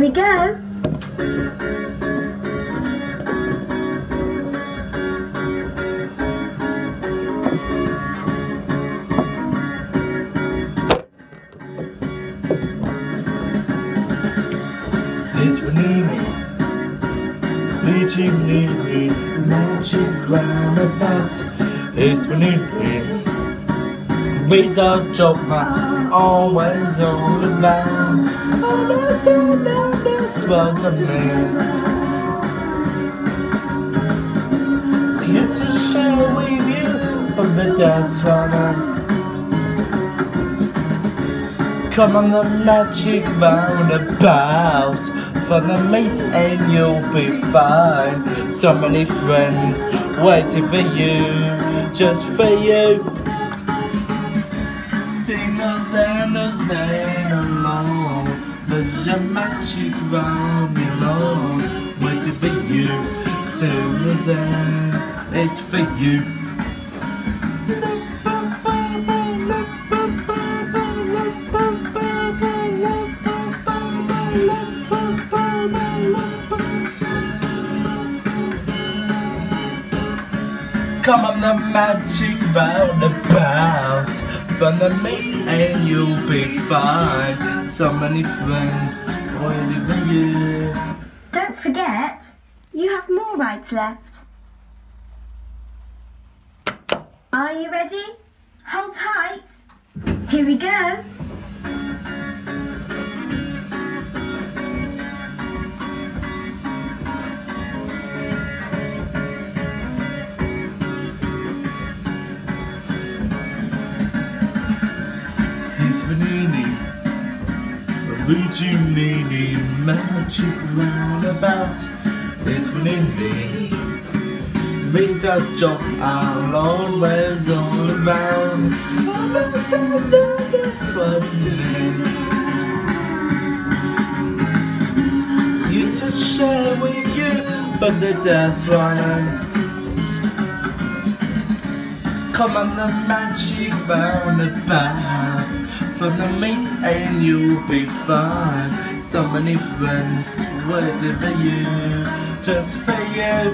we go. It's Panini. Leeching needs magic roundabout. It's Panini. Ways of joke always all about. And this was a man. It's a with you, but the dance runner. Come on the magic roundabout Follow me and you'll be fine So many friends waiting for you Just for you Singers and a There's a magic round alone Waiting for you. Soon as then it's for you. Come on the magic roundabout Follow me and you'll be fine So many friends waiting for you Don't forget, you have more rides left. Are you ready? Hold tight. Here we go. He's Panini Luigi Nini Magic roundabout It's Panini Means a job I'll always all around. I'm not so nervous for today You to share with you But the dance running Come on the magic roundabout Follow me and you'll be fine. So many friends waiting for you Just for you.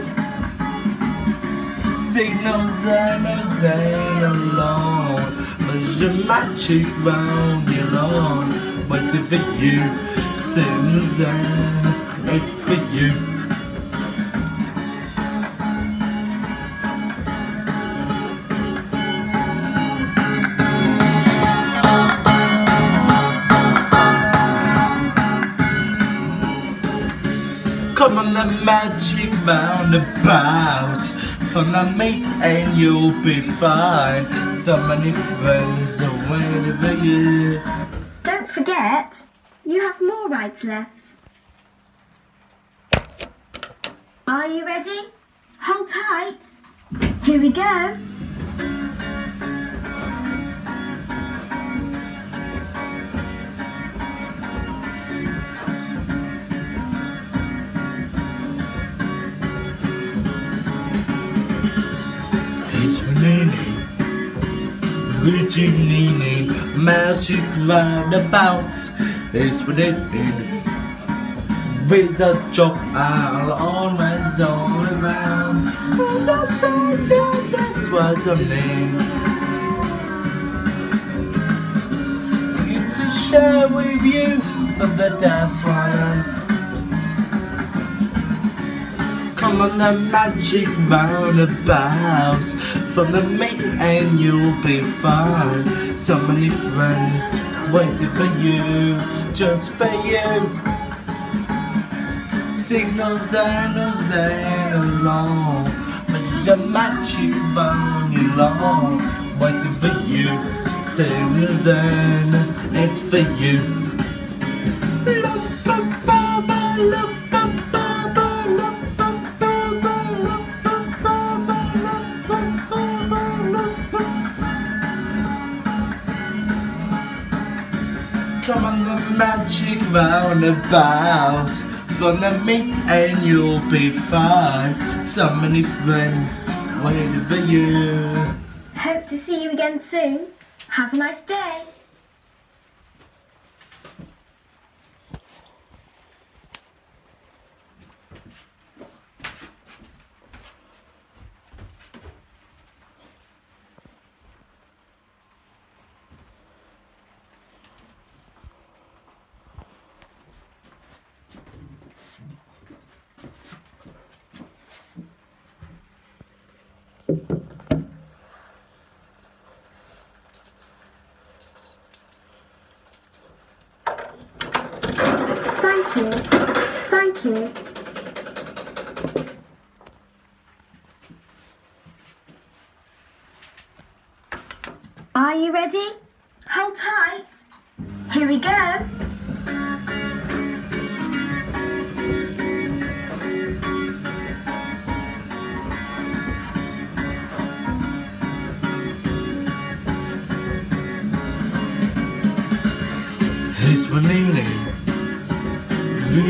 Signals and a zen alone But your magic round your lawn. Waiting for you Signals and it's for you the magic roundabout Follow me and you'll be fine So many friends are waiting for you Don't forget, you have more rides left. Are you ready? Hold tight. Here we go. Luigi Nini Magic roundabout It's for Nini Raise a joke I'll always all around And I said that that's what I mean. You to share with you But the dance one Come on the magic roundabout the me and you'll be fine. So many friends waiting for you Just for you. Signals and a zen alone But your magic round along Waiting for you Signals and it's for you magic roundabout Follow me and you'll be fine So many friends waiting for you Hope to see you again soon. Have a nice day.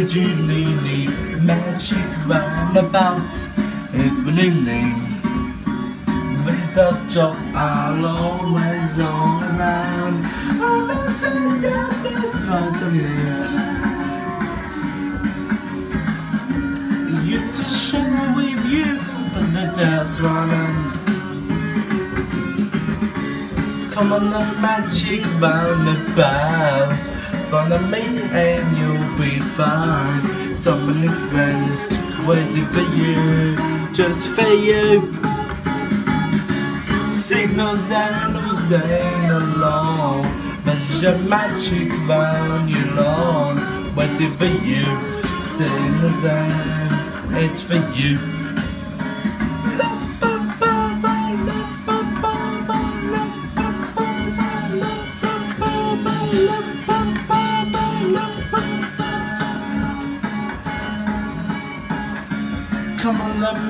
Luigi magic roundabout. It's Vanini. With a job, I'll always on around. I know said that this one to me. You to share with you, but the day's running. Come on the magic roundabout Follow me and you'll be fine. So many friends waiting for you Just for you. Signals and ain't alone. Measure magic round your lawn. Waiting for you. Signals and it's for you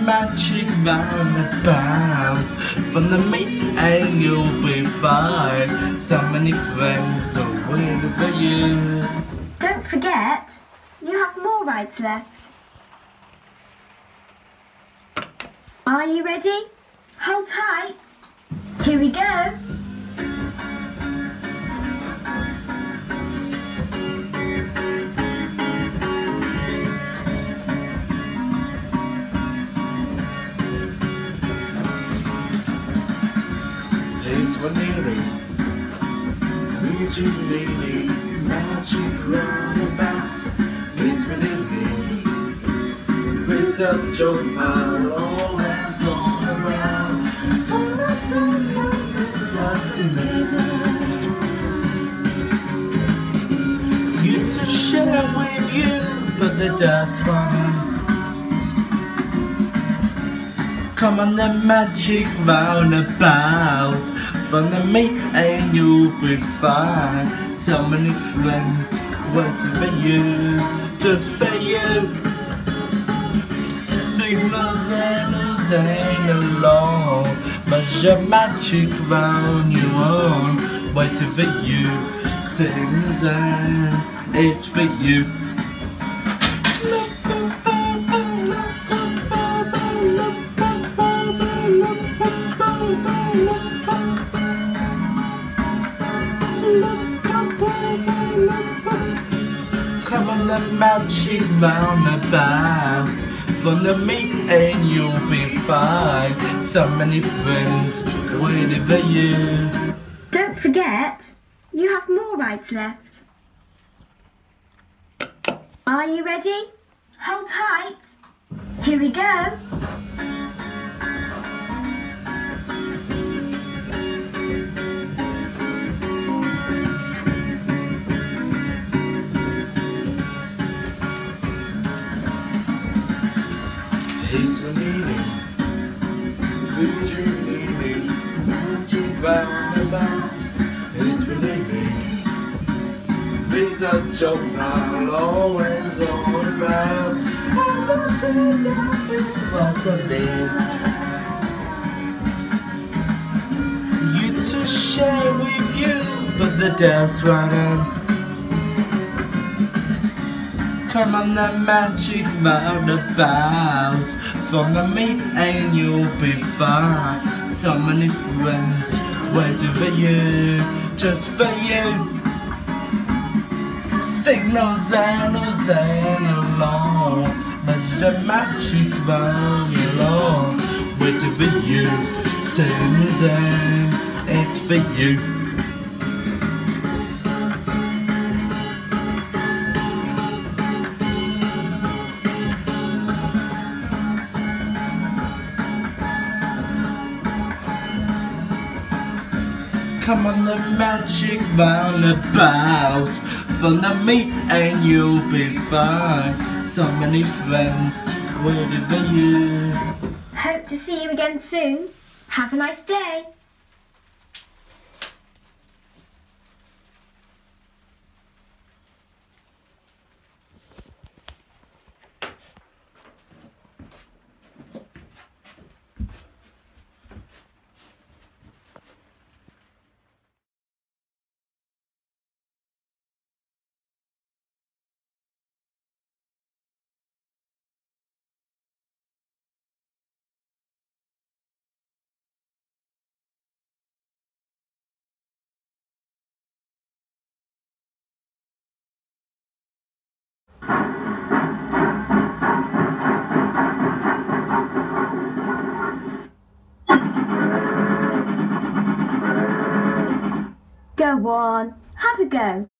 magic roundabout From the meet and you'll be fine So many friends are waiting for you Don't forget, you have more rides left. Are you ready? Hold tight. Here we go. Here's what nearly Luigi needs magic roundabout Here's what nearly Brings up joy pile always all around And I said this was to me You to share with you But the dust one Come on the magic roundabout Follow me and you'll be fine. So many friends waiting for you Just for you. Signals and ain't alone Measure magic round you on. Waiting for you. Signals and it's for you Come on the magic roundabout Follow me and you'll be fine So many friends waiting for you Don't forget, you have more rides left. Are you ready? Hold tight. Here we go. He's the meaning Who's your meaning Magic roundabout He's the meaning He's a joke I'll always on around I don't is what I mean You to share with you But the day's running. Come on that magic mountain roundabout Follow me and you'll be fine. So many friends waiting for you Just for you. Signals and and alone Measure magic round your lawn Waiting for you Signals and it's for you Come on the magic roundabout fun than me and you'll be fine. So many friends waiting for you. Hope to see you again soon. Have a nice day. Go on, have a go.